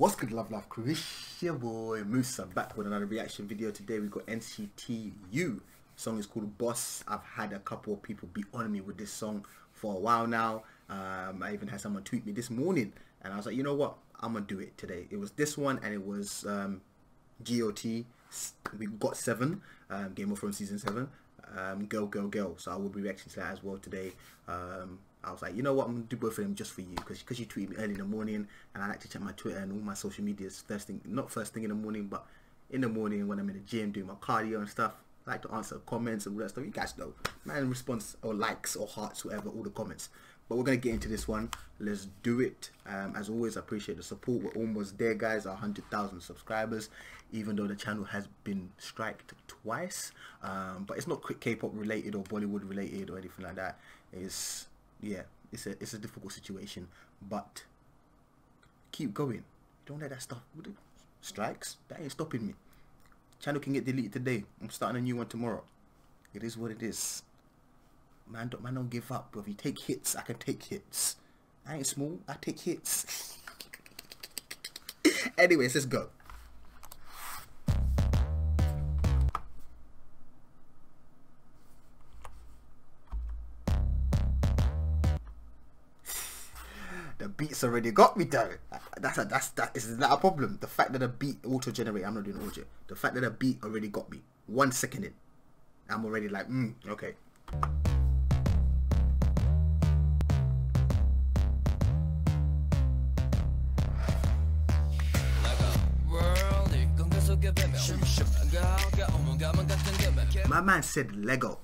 What's good love life crew? It's your boy Musa back with another reaction video. Today we got NCT U. Song is called Boss. I've had a couple of people be on me with this song for a while now. Um, I even had someone tweet me this morning and I was like, you know what? I'm gonna do it today. It was this one and it was um, GOT. We got seven. Um, Game of Thrones season seven. Um, girl, girl, girl. So I will be reacting to that as well today. Um, I was like, you know what, I'm gonna do both of them just for you because because you tweet me early in the morning and I like to check my Twitter and all my social medias first thing, not first thing in the morning, but in the morning when I'm in the gym doing my cardio and stuff. I like to answer comments and all that stuff. You guys know, man, response or likes or hearts, whatever, all the comments. But we're gonna get into this one. Let's do it. Um, as always, I appreciate the support. We're almost there, guys. Our hundred thousand subscribers. Even though the channel has been striked twice, um, but it's not K-pop related or Bollywood related or anything like that. It's yeah, it's a it's a difficult situation, but keep going. Don't let that stuff strikes. That ain't stopping me. Channel can get deleted today. I'm starting a new one tomorrow. It is what it is. Man, don't man don't give up. But if you take hits, I can take hits. I ain't small. I take hits. Anyways, let's go. Beats already got me though. That's a, that's that is not a problem. The fact that a beat auto generate, I'm not doing audio. The fact that a beat already got me one second in, I'm already like, mm, okay. My man said Lego.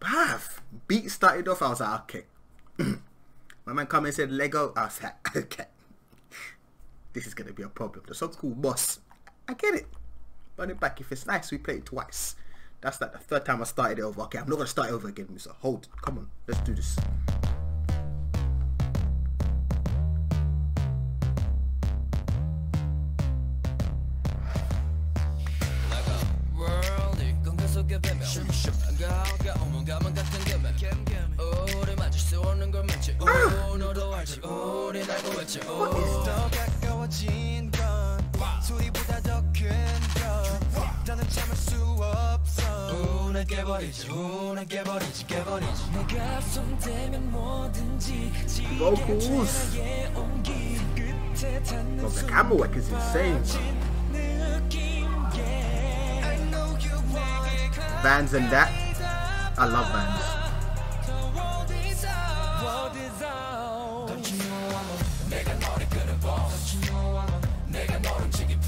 Path. Beat started off, I was like, okay. My man come and said Lego. I like, okay. This is gonna be a problem. The song's called Boss. I get it. Run it back. If it's nice, we play it twice. That's like the third time I started it over. Okay, I'm not gonna start it over again, Mr. Hold. Come on, let's do this. 알지 우린 알고 있지 더 가까워진 건 소리보다 더큰건 나는 참을 수 없어 운을 깨버리지 운을 깨버리지 깨버리지 내가 손대면 뭐든지 Vocals Bro, the camera work is insane Vans and that I love Vans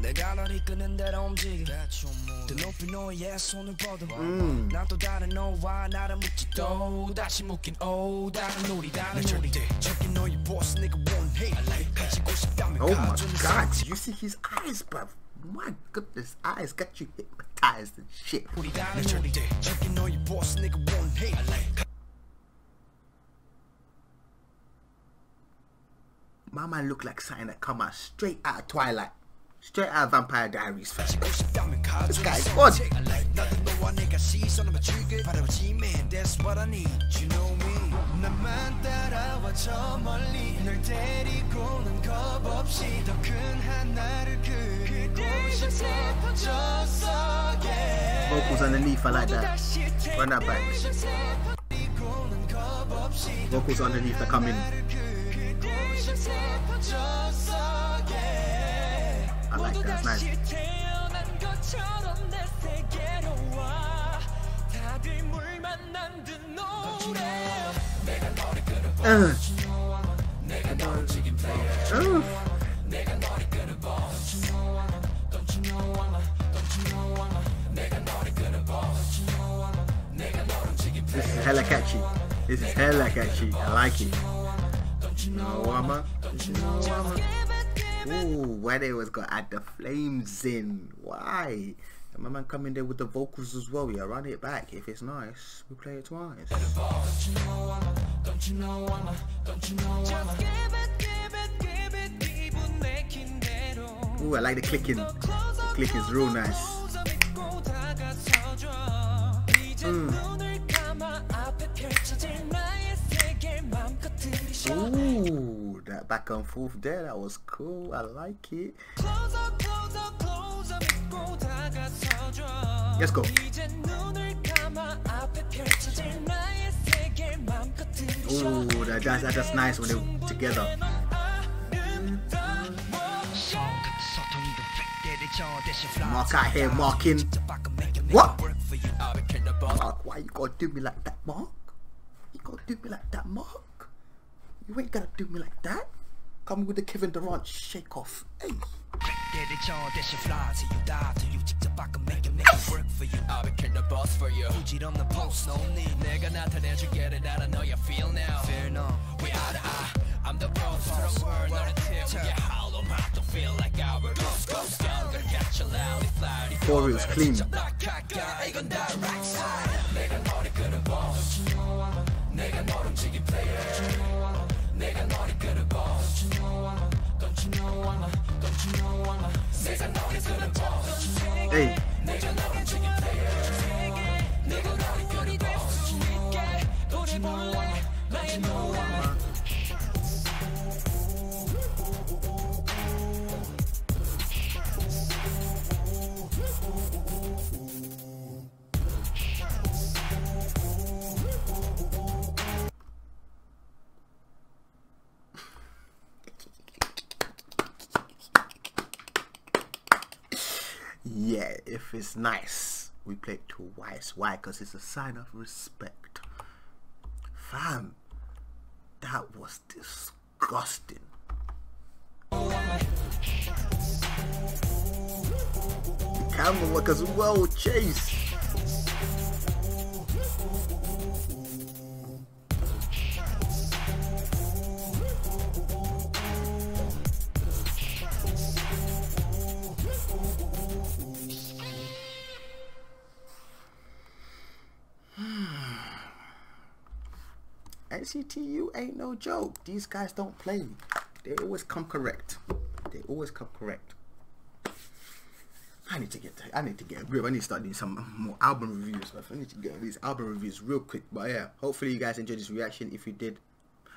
내가 널 이끄는 대로 움직여 더 높이 너의 손을 뻗어 음. 난또 다른 너와 나를 묶지 또 다시 묶인 오 다른 놀이 다른 놀이 저기 너의 보스 내가 원해 가지고 싶다면 Oh my god, do you see his eyes, bruv? My goodness, eyes got you hypnotized and shit. 저기 너의 보스 내가 원해 My man look like something that come out straight out of Twilight. Straight out of Vampire Diaries first. This guy's good. Vocals underneath, I like that. Run that back. Vocals underneath they're coming. I like that. It's nice. This is hella catchy. This is hella catchy. I like it. No, I'ma. No, I'ma. Ooh, why they was gonna add the flames in? Why? And my man come in there with the vocals as well. Yeah, run it back. If it's nice, we play it twice. Ooh, I like the clicking. The click is real nice. Ooh, that back and forth there, that was cool. I like it. Let's go. Ooh, that, that's, that's nice when they're together. Mark out here marking. What? Mark, why you gotta do me like that, Mark? You gotta do me like that, Mark? You ain't gotta do me like that. Come with the Kevin Durant shake off. Hey. boss for you 부질없는 post no need 내가 나타내줄게 that I know you feel now Fear no We are the I I'm the boss of the world 너는 tear hollow mouth don't feel like I will Ghost ghost down gonna catch you loudly fly Four wheels clean 이건 다 right side 내가 너를 끄는 boss 내가 널 움직인 player 내가 너를 끄는 boss Don't you know I'm a Don't you know I'm a 내가 너를 끄는 boss Hey. 내가 널 Yeah, if it's nice, we play it twice. Why? Because it's a sign of respect. Fam, that was disgusting. The camera work as well, Chase. NCT U ain't no joke. These guys don't play. They always come correct. They always come correct. I need to get I need to get a grip. I need to start doing some more album reviews. I need to get these album reviews real quick. But yeah, hopefully you guys enjoyed this reaction. If you did,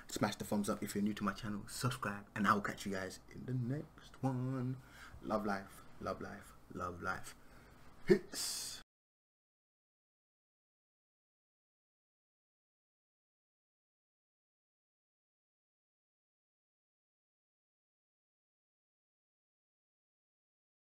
smash the thumbs up. If you're new to my channel, subscribe, and I will catch you guys in the next one. Love life, love life, love life. Peace.